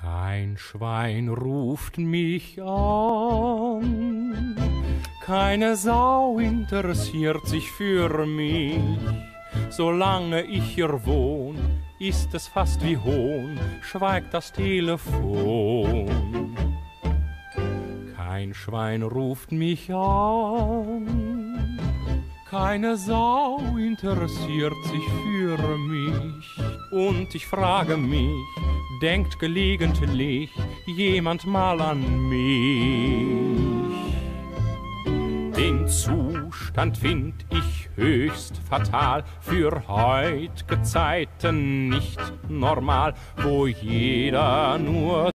Kein Schwein ruft mich an, keine Sau interessiert sich für mich. Solange ich hier wohn, ist es fast wie Hohn, schweigt das Telefon. Kein Schwein ruft mich an, keine Sau interessiert sich für mich. Und ich frage mich, denkt gelegentlich jemand mal an mich? Den Zustand find ich höchst fatal, für heut'ge Zeiten nicht normal, wo jeder nur